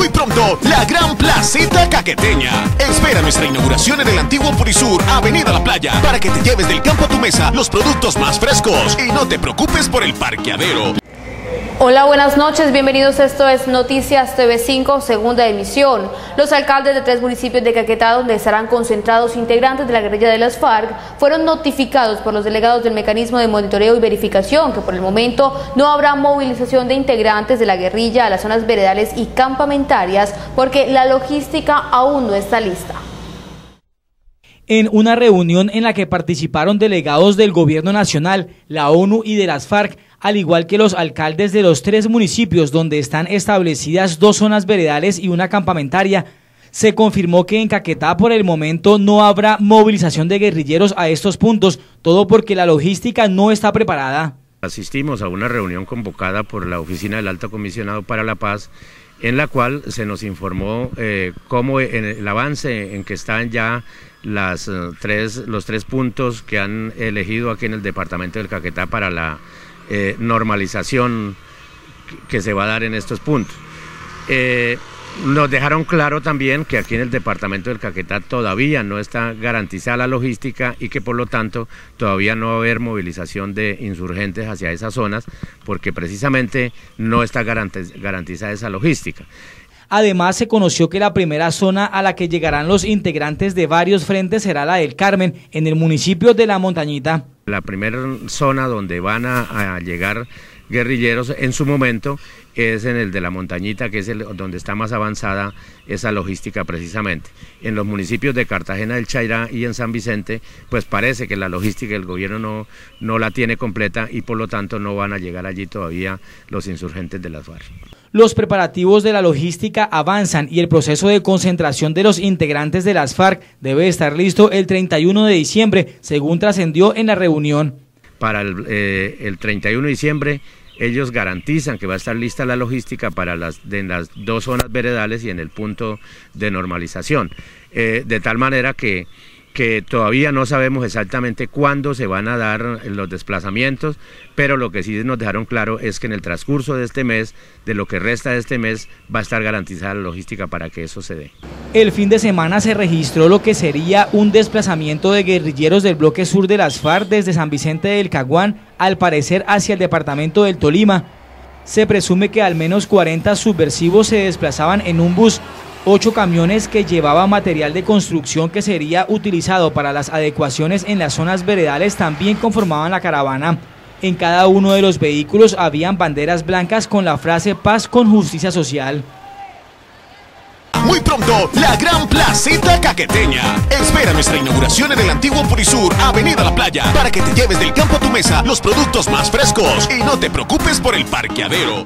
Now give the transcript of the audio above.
Muy pronto, la gran placita caqueteña. Espera nuestra inauguración en el antiguo Purisur, Avenida La Playa, para que te lleves del campo a tu mesa los productos más frescos y no te preocupes por el parqueadero. Hola, buenas noches, bienvenidos. Esto es Noticias TV5, segunda emisión. Los alcaldes de tres municipios de Caquetá, donde estarán concentrados integrantes de la guerrilla de las FARC, fueron notificados por los delegados del mecanismo de monitoreo y verificación que por el momento no habrá movilización de integrantes de la guerrilla a las zonas veredales y campamentarias porque la logística aún no está lista en una reunión en la que participaron delegados del Gobierno Nacional, la ONU y de las FARC, al igual que los alcaldes de los tres municipios donde están establecidas dos zonas veredales y una campamentaria, se confirmó que en Caquetá por el momento no habrá movilización de guerrilleros a estos puntos, todo porque la logística no está preparada. Asistimos a una reunión convocada por la Oficina del Alto Comisionado para la Paz, en la cual se nos informó eh, cómo en el avance en que están ya las, eh, tres, los tres puntos que han elegido aquí en el departamento del Caquetá para la eh, normalización que se va a dar en estos puntos. Eh, nos dejaron claro también que aquí en el departamento del Caquetá todavía no está garantizada la logística y que por lo tanto todavía no va a haber movilización de insurgentes hacia esas zonas porque precisamente no está garantizada esa logística. Además, se conoció que la primera zona a la que llegarán los integrantes de varios frentes será la del Carmen, en el municipio de La Montañita. La primera zona donde van a, llegar guerrilleros en su momento es en el de la montañita, que es el, donde está más avanzada esa logística precisamente. En los municipios de Cartagena del Chairá y en San Vicente, pues parece que la logística del gobierno no, no la tiene completa y por lo tanto no van a llegar allí todavía los insurgentes de las FARC. Los preparativos de la logística avanzan y el proceso de concentración de los integrantes de las FARC debe estar listo el 31 de diciembre, según trascendió en la reunión. Para el, eh, 31 de diciembre ellos garantizan que va a estar lista la logística para las, en las dos zonas veredales y en el punto de normalización. Eh, de tal manera que que todavía no sabemos exactamente cuándo se van a dar los desplazamientos, pero lo que sí nos dejaron claro es que en el transcurso de este mes, de lo que resta de este mes, va a estar garantizada la logística para que eso se dé. El fin de semana se registró lo que sería un desplazamiento de guerrilleros del bloque sur de las FARC desde San Vicente del Caguán, al parecer hacia el departamento del Tolima. Se presume que al menos 40 subversivos se desplazaban en un bus ocho camiones que llevaban material de construcción que sería utilizado para las adecuaciones en las zonas veredales también conformaban la caravana. En cada uno de los vehículos habían banderas blancas con la frase paz con justicia social. Muy pronto, la gran placita caqueteña. Espera nuestra inauguración en el antiguo Purisur, Avenida La Playa, para que te lleves del campo a tu mesa los productos más frescos y no te preocupes por el parqueadero.